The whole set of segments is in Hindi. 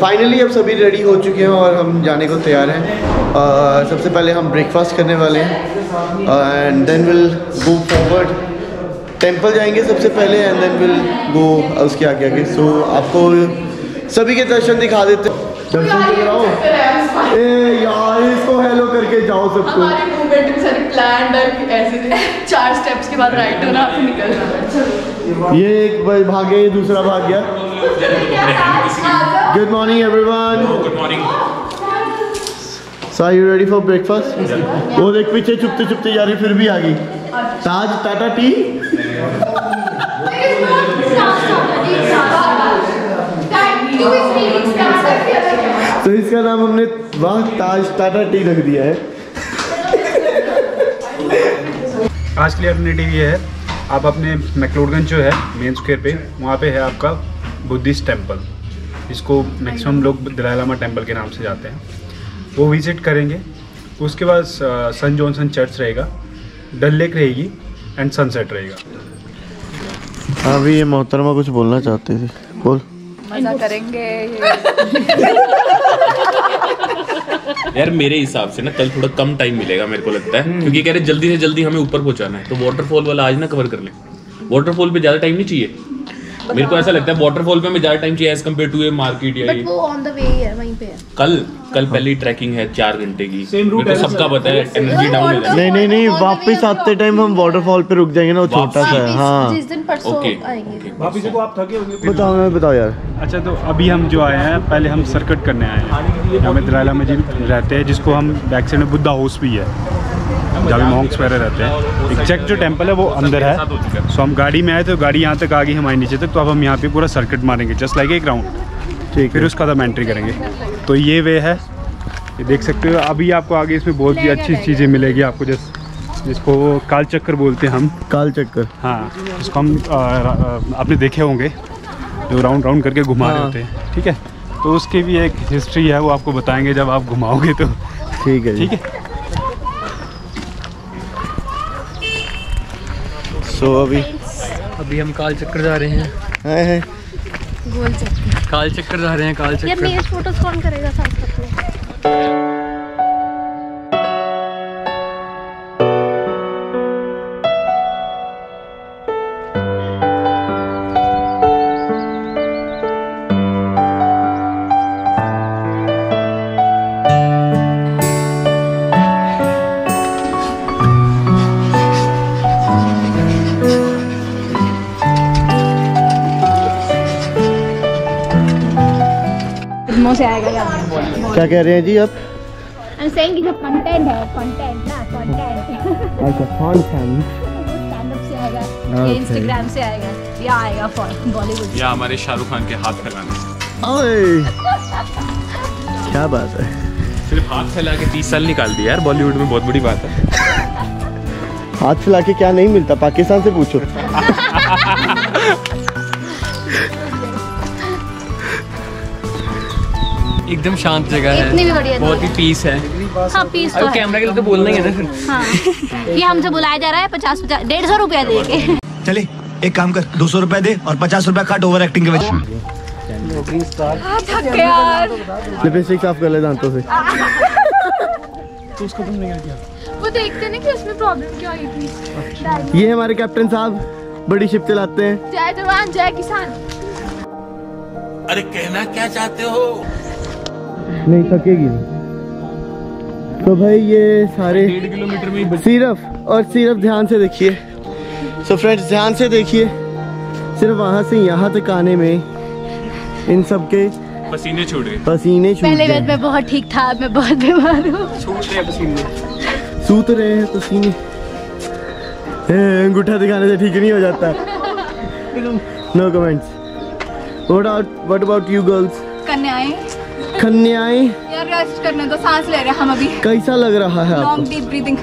फाइनली अब सभी रेडी हो चुके हैं और हम जाने को तैयार हैं। uh, सबसे पहले हम ब्रेकफास्ट करने वाले हैं। And then will go forward temple जाएँगे सबसे पहले एंड देन विल गो उसके आगे आगे सो so, आपको सभी के दर्शन दिखा देते हैं। दर्शन तो कराओ। ए यार इसको हेलो करके जाओ सबको। हमारी मूवमेंट सारी प्लान ऐसे चार स्टेप्स के बाद राइट निकल जाना ये एक भाई भाग ये दूसरा भाग गया। Good morning everyone good morning so are you ready for breakfast वो देख पीछे चुपते चुपते जा रही फिर भी आ गई। ताज टाटा टी? तो इसका नाम हमने वाह ताज टाटा टी रख दिया है। आज के लिए अपनी टीवी है। आप अपने मैकलोडगंज जो है मेन स्क्वायर पे वहाँ पे है आपका बुद्धिस्ट टेंपल इसको मैक्सिमम लोग दलाई लामा टेंपल के नाम से जाते हैं। वो विज़िट करेंगे। उसके बाद सन जॉनसन चर्च रहेगा। डल लेक रहेगी एंड सनसेट रहेगा। अभी ये मोहतरमा कुछ बोलना चाहते थे? बोल। मज़ा करेंगे यार मेरे हिसाब से ना कल थोड़ा कम टाइम मिलेगा मेरे को लगता है। क्योंकि कह रहे जल्दी से जल्दी हमें ऊपर पहुंचाना है। तो वाटरफॉल वाला आज ना कवर कर ले। वाटरफॉल पे ज़्यादा टाइम नहीं चाहिए। मेरे को ऐसा लगता है वाटरफॉल पे हमें ज़्यादा टाइम चाहिए एज कंपेयर टू ये मार्केट या बट वो ऑन द वे ही है वहीं पे है। कल कल पहली ट्रैकिंग है चार घंटे की। मेरे को सबका पता है एनर्जी डाउन हो जाए नहीं नहीं नहीं वापस आते टाइम हम वाटरफॉल पे रुक जाएँगे ना वो छोटा सा है। हाँ। जिस दिन परसों ओके आएँगे। वापिस को आप थके होंगे। बताओ मैं बताओ यार। अच्छा तो अभी हम जो आए हैं पहले हम सर्किट करने आए हैं। यहाँ में दलाई जी रहते हैं जिसको हम बैक साइड में बुद्धा हाउस भी है। जहाँ भी मॉन्क्स वगैरह रहते हैं। एग्जैक्ट जो टेंपल है वो अंदर है। सो हम गाड़ी में आए तो गाड़ी यहाँ तक आ गई हमारे नीचे तक तो अब हम यहाँ पे पूरा सर्किट मारेंगे जस्ट लाइक एक राउंड ठीक फिर उसका हम एंट्री करेंगे। तो ये वे है। ये देख सकते हो अभी आपको आगे इसमें बहुत ही अच्छी चीज़ें मिलेगी आपको जिस जिसको काल चक्कर बोलते हैं हम। काल चक्कर। हाँ इसको हम आ, आ, आपने देखे होंगे जो राउंड राउंड करके घुमा रहे हाँ। होते हैं ठीक है? तो उसकी भी एक हिस्ट्री है वो आपको बताएँगे जब आप घुमाओगे तो। ठीक है ठीक है? सो अभी। अभी हम काल चक्कर जा रहे हैं। है है। गोल चक्कर। काल चक्कर जा रहे हैं काल चक्कर। ये फ़ोटोज़ कौन करेगा साथ साथ में? क्या कह रहे हैं जी आप? आई एम सेइंग जो कंटेंट है कंटेंट ना कंटेंट अच्छा कॉन्टेंट स्टैंड अप से आएगा Okay. ये इंस्टाग्राम से आएगा या आएगा फॉर बॉलीवुड या हमारे शाहरुख खान के हाथ फैलाने। ओए! क्या बात है? सिर्फ़ हाथ फैला के तीस साल निकाल दिया यार बॉलीवुड में बहुत बड़ी बात है। हाथ फैला के क्या नहीं मिलता? पाकिस्तान से पूछो। एकदम शांत जगह इतनी भी है बढ़िया बहुत ही पीस है। हाँ पीस तो कैमरा के लिए तो बोलना ही है ना फिर। हाँ। ये हमसे बुलाया जा रहा है पचास पचास डेढ़ सौ रुपया दे के। चले एक काम कर दो सौ रुपए दे और पचास रुपए काट ओवर एक्टिंग के वजह लिपस्टिक साफ़ कर ले दांतों से। वो देखते ना कि उसमें प्रॉब्लम क्या हुई थी। ये हमारे कैप्टन साहब बड़ी शिप चलाते हैं। जय जवान जय किसान। नहीं थकेगी। नहीं तो भाई ये सारे किलोमीटर में सिर्फ़ और सिर्फ़ ध्यान से देखिए। सो फ्रेंड्स ध्यान से देखिए। सिर्फ़ वहाँ से यहाँ तक आने में इन सब के पसीने छूट गए। पसीने छूट पहले गए। में बहुत ठीक था मैं बहुत बीमार हूँ। सूत रहे हैं पसीने। अंगूठा दिखाने से ठीक नहीं हो जाता। No comments what about you girls कन्याएँ कन्याएँ। यार रेस्ट करने तो सांस ले रहे हैं हम अभी। कैसा लग रहा है लॉन्ग डीप ब्रीदिंग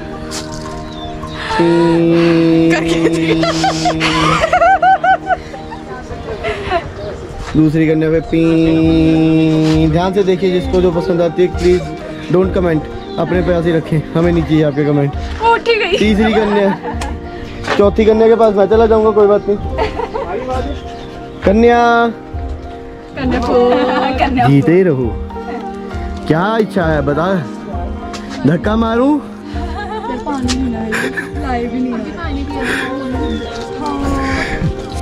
दूसरी कन्या पे पी। ध्यान से देखिए जिसको जो पसंद आती है प्लीज़ डोंट कमेंट अपने पास ही रखें हमें नहीं चाहिए आपके कमेंट उठ ही तीसरी कन्या। चौथी कन्या के पास मैं चला जाऊँगा कोई बात नहीं। कन्या। जीते ही रहो। क्या इच्छा है, बता। धक्का मारूं?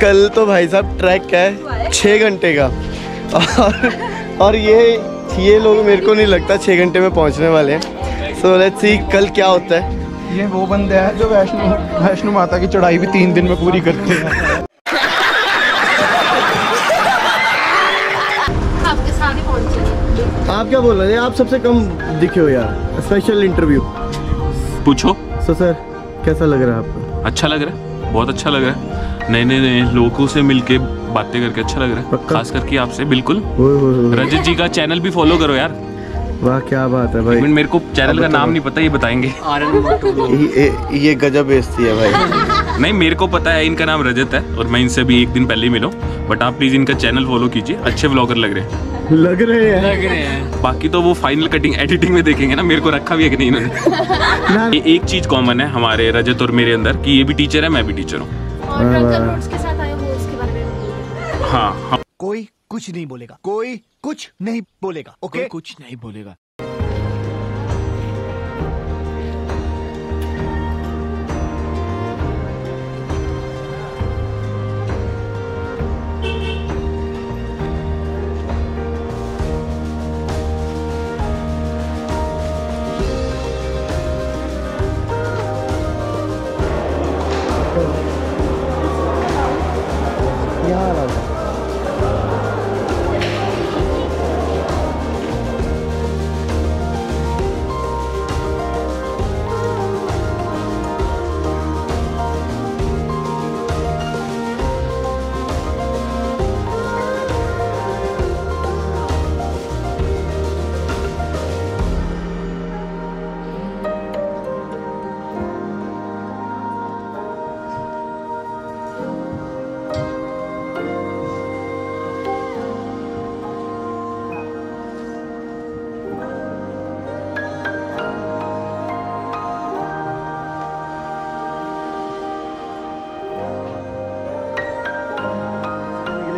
कल तो भाई साहब ट्रैक है छः घंटे का। और और ये ये लोग मेरे को नहीं लगता छः घंटे में पहुँचने वाले हैं। सो लेट्स सी कल क्या होता है। ये वो बंदे हैं जो वैष्णो वैष्णो माता की चढ़ाई भी तीन दिन में पूरी करते हैं। आप क्या बोल रहे हैं? आप सबसे कम दिखे हो यार स्पेशल इंटरव्यू पूछो। सो सर कैसा लग रहा है आपको? अच्छा लग रहा है बहुत अच्छा लग रहा है। नए नए नए लोगों से मिलके बातें करके अच्छा लग रहा है खास करके आपसे बिल्कुल। रजत जी का चैनल भी फॉलो करो यार। वाह क्या बात है भाई। मेरे को चैनल का नाम नहीं पता ये बताएँगे। ये, ये- ये गजब बेइज्जती है भाई। नहीं मेरे को पता है इनका नाम रजत है और मैं इनसे भी एक दिन पहले ही मिलो बट आप प्लीज़ इनका चैनल फॉलो कीजिए अच्छे ब्लॉगर लग रहे हैं। लग रहे हैं। लग रहे हैं। बाकी तो वो फाइनल कटिंग एडिटिंग में देखेंगे ना मेरे को रखा भी है कि नहीं इन्होंने? ये एक चीज़ कॉमन है हमारे रजत और मेरे अंदर कि ये भी टीचर है मैं भी टीचर हूँ। और ड्रंकन रोड्स के साथ आए हो उसके बारे में। हाँ। कोई कुछ नहीं बोलेगा। कोई? कुछ नहीं बोलेगा ओके कुछ नहीं बोलेगा।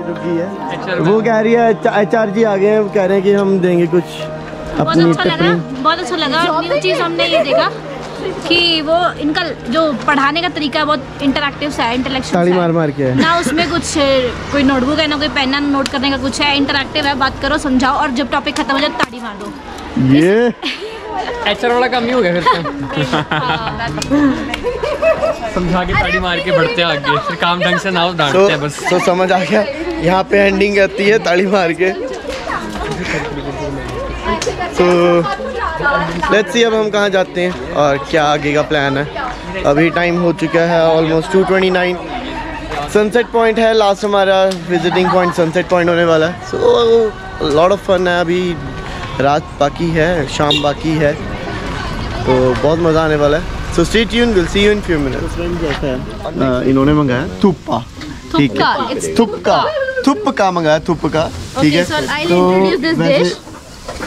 रुकी है। वो कह रही है एच आर जी आ गए कह रहे हैं कि हम देंगे कुछ बहुत अच्छा लगा बहुत अच्छा लगा न्यू चीज़ हमने ये देखा कि वो इनका जो पढ़ाने का तरीका बहुत इंटरेक्टिव सा है इंटेलेक्चुअल मार मार के। ना उसमें कुछ कोई नोटबुक है ना कोई पेन है नोट करने का कुछ है। इंटरेक्टिव है बात करो समझाओ और जब टॉपिक खत्म हो जाए ताड़ी मार दो। ये एचआर वाला काम नहीं हो गया फिर तो। समझा के ताड़ी मार के बढ़ते हैं आगे फिर काम ढंग से ना हो डांटते हैं बस। तो समझ आ गया यहाँ पे एंडिंग रहती है ताली मार के। तो लेट्स सी अब हम कहाँ जाते हैं और क्या आगे का प्लान है। अभी टाइम हो चुका है almost two twenty nine sunset point है लास्ट हमारा विजिटिंग पॉइंट सनसेट पॉइंट होने वाला है। सो लॉट ऑफ़ फन है अभी। रात बाकी है शाम बाकी है तो बहुत मज़ा आने वाला है। So stay tune will see you in few minutes इन्होंने मंगाया थुप्पा ठीक थुपका, है। it's थुपका थुपका मंगाया थुपका ठीक है। तो.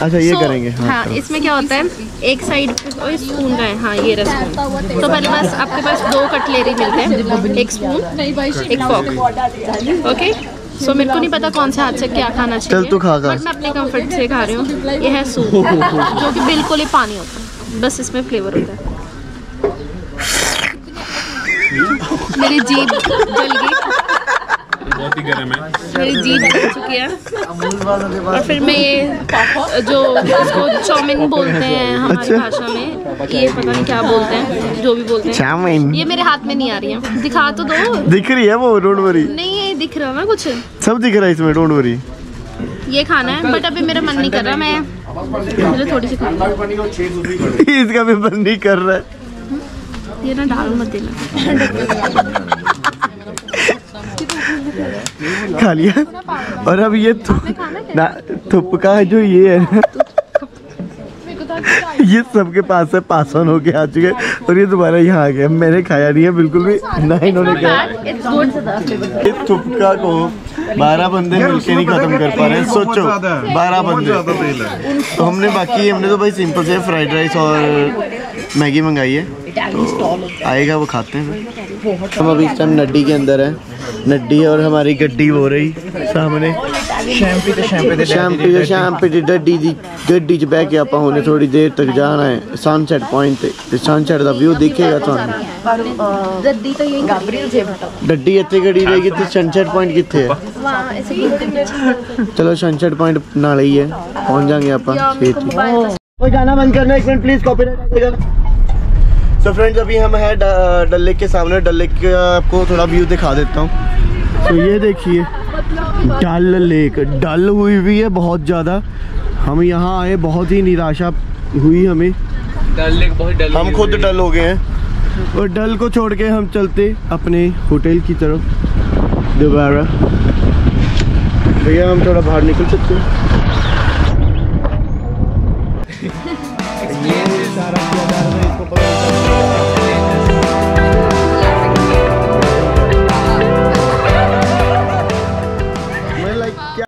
अच्छा ये So, करेंगे। हाँ, हाँ। इसमें क्या होता है? एक साइड पे स्पून का है। हाँ ये स्पून तो पहले बस आपके पास दो कटलेरी मिलते हैं। एक स्पून एक फॉक ओके सो मेरे को नहीं पता कौन सा हाथ से क्या खाना चाहिए चल तू खा खा। बट मैं अपने कंफर्ट से खा रही हूँ। ये है सूप जो कि बिल्कुल ही पानी होता है। बस इसमें फ्लेवर होता है। मेरी जीभ जल गई। बहुत ही गर्म है। मेरी जीभ जल चुकी है। और फिर मैं ये जो इसको चाउमीन बोलते हैं हमारी अच्छा। भाषा में ये पता नहीं क्या बोलते हैं जो भी बोलते हैं। चाउमीन। ये मेरे हाथ में नहीं आ रही है। दिखा तो दो। दिख रही है वो डोंट वरी नहीं ये दिख रहा ना कुछ। सब दिख रहा है इसमें डोंट वरी ये खाना है बट अभी मेरा मन नहीं कर रहा मैं मुझे थोड़ी सी इसका भी बंद नहीं कर रहा है। ये ना डाल मत देना। खा लिया। और अब ये थुपका जो ये है ये सबके पास है पास ऑन होके आ चुके हैं और ये दोबारा यहाँ आ गया मैंने खाया नहीं है बिल्कुल भी। ना इन्होंने खाया। इस थुपका को बारह बंदे मिलके नहीं खत्म कर पा रहे हैं। सोचो बारह बंदे। तो हमने बाकी हमने तो भाई सिंपल से फ्राइड राइस और मैगी मंगाई है। तो आएगा वो खाते हैं। हम अभी इस टाइम नड्डी के अंदर हैं। नड्डी और हमारी गड्डी हो रही सामने ਸ਼ੈਂਪੀ ਤੇ ਸ਼ੈਂਪੀ ਦੇ ਸ਼ੈਂਪੀ ਤੇ ਸ਼ੈਂਪੀ ਦੀ ਡੱਡੀ ਦੀ ਗੱਡੀ 'ਚ ਬਹਿ ਕੇ ਆਪਾਂ ਹੁਣੇ ਥੋੜੀ ਦੇਰ ਤੱਕ ਜਾਣਾ ਹੈ ਸਨਸੈਟ ਪੁਆਇੰਟ ਤੇ ਤੇ ਸਨਸੈਟ ਦਾ ਵਿਊ ਦਿਖੇਗਾ ਤੁਹਾਨੂੰ गद्दी तो यही गाबरियल से बताओ ਡੱਡੀ ਇੱਥੇ ਖੜੀ ਰਹੇਗੀ ਤੇ ਸਨਸੈਟ ਪੁਆਇੰਟ ਕਿੱਥੇ ਹੈ वहाँ ऐसे ही ਚਲੋ ਸਨਸੈਟ ਪੁਆਇੰਟ ਨਾਲ ਹੀ ਹੈ ਪਹੁੰਚ ਜਾਾਂਗੇ ਆਪਾਂ ਛੇਤੀ कोई गाना बंद करना एक minute please copyright so friends अभी हम हैं डल लेक के सामने। डल लेक का आपको थोड़ा व्यू दिखा देता हूँ। तो ये देखिए डल लेक। डल हुई हुई है बहुत ज़्यादा। हम यहाँ आए बहुत ही निराशा हुई हमें। डल लेक बहुत डल हम खुद डल हो गए हैं। और डल को छोड़ के हम चलते अपने होटल की तरफ़। दोबारा। भैया हम थोड़ा बाहर निकल सकते हैं।